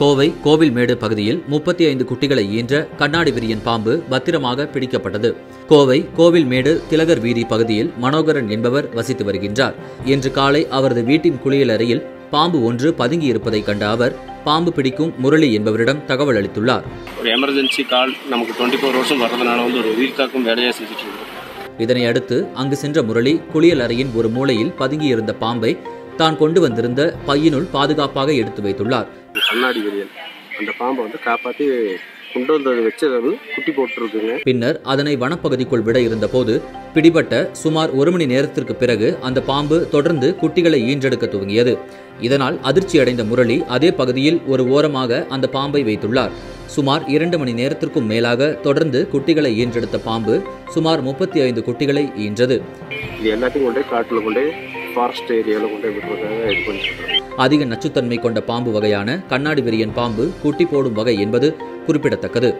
கோவை கோவில்மேடு பகுதியில் முப்பத்தி ஐந்து குட்டிகளை ஈன்ற கண்ணாடி விரியன் பாம்பு பத்திரமாக பிடிக்கப்பட்டது. கோவை கோவில்மேடு திலகர் வீதி பகுதியில் மனோகரன் என்பவர் வசித்து வருகின்றார். இன்று காலை அவரது வீட்டின் குளியலறையில் பாம்பு ஒன்று பதுங்கி இருப்பதை கண்ட அவர் பாம்பு பிடிக்கும் முரளி என்பவரிடம் தகவல் அளித்துள்ளார். ஒரு எமர்ஜென்சி கால் நமக்கு டுவெண்ட்டி ஃபோர் ஹவர்ஸும் வர்றதுனால வந்து ஒரு உயிர் காக்கும் வேலையாக செஞ்சுட்டு இருக்கோம் இதனை அடுத்து அங்கு சென்ற முரளி குளியலறையின் ஒரு மூலையில் பதுங்கியிருந்த பாம்பை தான் கொண்டு வந்திருந்த பையினுள் பாதுகாப்பாக எடுத்து வைத்துள்ளார். கண்ணாடி விரியல் அந்த பாம்பை வந்து காப்பாற்றி கொண்டு வந்து வச்சது வந்து குட்டி போட்டுருக்குங்க. பின்னர் அதனை வனப்பகுதிக்குள் விட இருந்தபோது பிடிபட்ட சுமார் ஒரு மணி நேரத்திற்கு பிறகு அந்த பாம்பு தொடர்ந்து குட்டிகளை ஈன்றெடுக்க துவங்கியது. இதனால் அதிர்ச்சியடைந்த முரளி அதே பகுதியில் ஒரு ஓரமாக அந்த பாம்பை வைத்துள்ளார். சுமார் இரண்டு மணி நேரத்திற்கும் மேலாக தொடர்ந்து குட்டிகளை ஈன்றெடுத்த பாம்பு சுமார் முப்பத்தி ஐந்து குட்டிகளை ஈன்றது. இது எல்லாத்தையும் கொண்டு காட்டில் கொண்டு ஃபாரஸ்ட் ஏரியாவில் கொண்டு போய் விடுறதுக்காக இது பண்ணிட்டு அதிக நச்சுத்தன்மை கொண்ட பாம்பு வகையான கண்ணாடி விரியன் பாம்பு குட்டி போடும் வகை என்பது குறிப்பிடத்தக்கது.